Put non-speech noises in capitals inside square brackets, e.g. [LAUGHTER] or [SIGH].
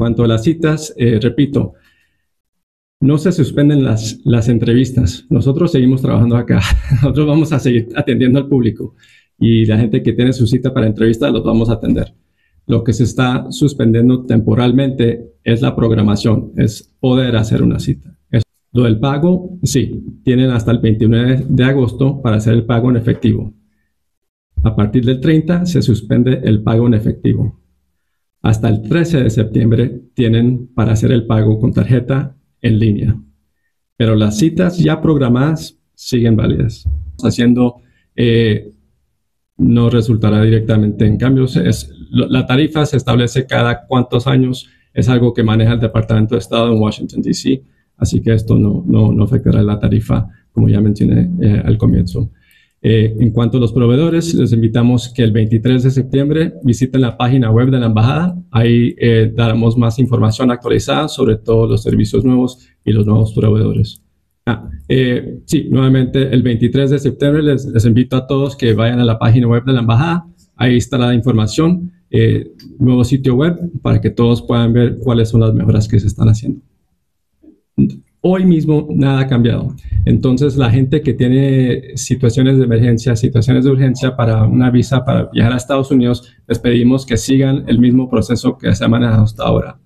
cuanto a las citas, eh, repito, no se suspenden las, las entrevistas. Nosotros seguimos trabajando acá. [LAUGHS] Nosotros vamos a seguir atendiendo al público y la gente que tiene su cita para entrevista los vamos a atender. Lo que se está suspendiendo temporalmente es la programación, es poder hacer una cita. lo del pago, sí, tienen hasta el 29 de agosto para hacer el pago en efectivo. A partir del 30 se suspende el pago en efectivo. Hasta el 13 de septiembre tienen para hacer el pago con tarjeta en línea. Pero las citas ya programadas siguen válidas. Haciendo eh, no resultará directamente en cambios. Es, la tarifa se establece cada cuántos años. Es algo que maneja el Departamento de Estado en Washington, D.C. Así que esto no, no, no, afectará la tarifa, como ya mencioné eh, al comienzo. Eh, en cuanto a los proveedores, les invitamos que el 23 de septiembre visiten la página web de la embajada. Ahí eh, daremos más información actualizada sobre todos los servicios nuevos y los nuevos proveedores. Ah, eh, sí, nuevamente el 23 de septiembre les, les, invito a todos que vayan a la página web de la embajada. Ahí está la información, nuevo sitio web para que todos puedan ver cuáles son las mejoras que se están haciendo. Hoy mismo nada ha cambiado. Entonces, la gente que tiene situaciones de emergencia, situaciones de urgencia para una visa para viajar a Estados Unidos, les pedimos que sigan el mismo proceso que se ha manejado hasta ahora.